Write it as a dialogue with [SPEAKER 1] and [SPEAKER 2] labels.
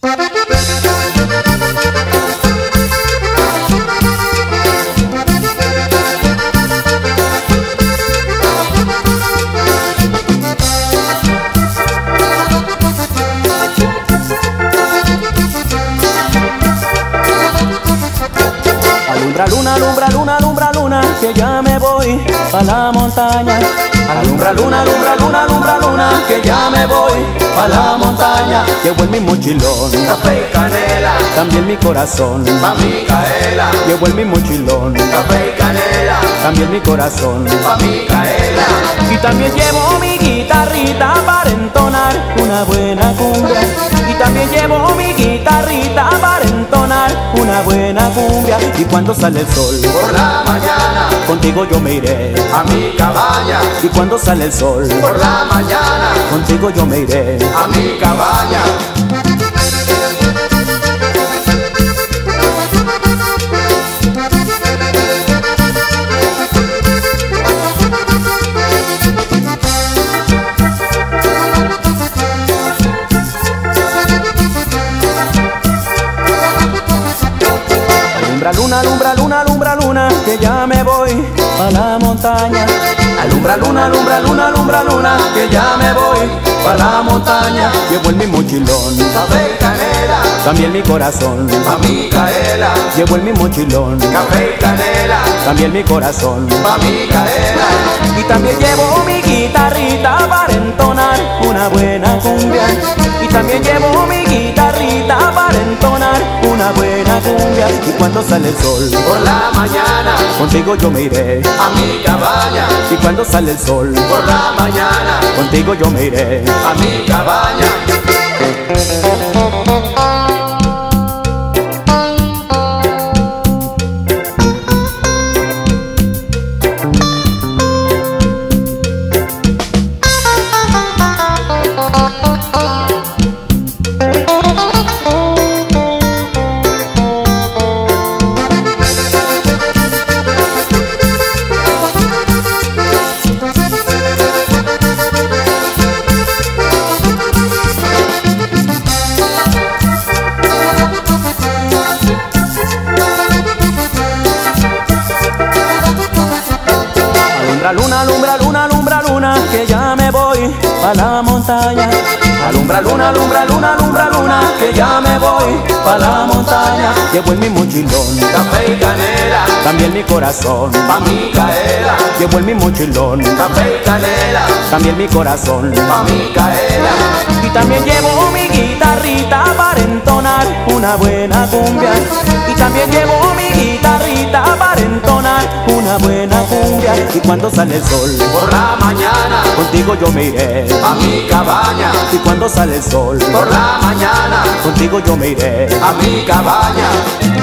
[SPEAKER 1] Alumbra luna, alumbra luna, alumbra luna, que ya me voy pa' la montaña. Alumbra luna, alumbra luna, alumbra luna, que ya me Llevo en mi mochilón
[SPEAKER 2] Café y canela,
[SPEAKER 1] también mi corazón.
[SPEAKER 2] pa' Micaela.
[SPEAKER 1] Llevo en mi mochilón
[SPEAKER 2] Café y canela,
[SPEAKER 1] también mi corazón.
[SPEAKER 2] pa' Micaela.
[SPEAKER 1] Y también llevo mi guitarrita para entonar una buena buena cumbia. Y cuando sale el sol,
[SPEAKER 2] Por la mañana,
[SPEAKER 1] contigo yo me iré.
[SPEAKER 2] a mi cabaña.
[SPEAKER 1] Y cuando sale el sol,
[SPEAKER 2] Por la mañana,
[SPEAKER 1] contigo yo me iré.
[SPEAKER 2] a mi cabaña.
[SPEAKER 1] Alumbra luna, alumbra luna, alumbra luna, que ya me voy a la montaña. Alumbra luna, alumbra luna, alumbra luna, que ya me voy pa' la montaña. Llevo en mi mochilón
[SPEAKER 2] Café y canela,
[SPEAKER 1] también mi corazón.
[SPEAKER 2] pa' Micaela.
[SPEAKER 1] Llevo en mi mochilón
[SPEAKER 2] Café y canela,
[SPEAKER 1] también mi corazón.
[SPEAKER 2] pa' Micaela.
[SPEAKER 1] Y también llevo mi guitarrita para entonar una buena cumbia. Y también llevo mi cumbia. Y cuando sale el sol,
[SPEAKER 2] Por la mañana,
[SPEAKER 1] contigo yo me iré.
[SPEAKER 2] a mi cabaña.
[SPEAKER 1] Y cuando sale el sol,
[SPEAKER 2] Por la mañana,
[SPEAKER 1] contigo yo me iré.
[SPEAKER 2] a mi cabaña.
[SPEAKER 1] Me voy a la montaña. Alumbra luna, alumbra luna, alumbra luna, que ya me voy a la montaña. Llevo en mi mochilón
[SPEAKER 2] Café y canela,
[SPEAKER 1] también mi corazón.
[SPEAKER 2] pa' Micaela.
[SPEAKER 1] Llevo en mi mochilón
[SPEAKER 2] Café y canela,
[SPEAKER 1] también mi corazón.
[SPEAKER 2] pa' Micaela.
[SPEAKER 1] Y también llevo mi guitarrita para entonar una buena cumbia. Y también llevo una buena cumbia. Y cuando sale el sol,
[SPEAKER 2] Por la mañana,
[SPEAKER 1] contigo yo me iré.
[SPEAKER 2] a mi cabaña.
[SPEAKER 1] Y cuando sale el sol,
[SPEAKER 2] Por la mañana,
[SPEAKER 1] contigo yo me iré.
[SPEAKER 2] a mi cabaña.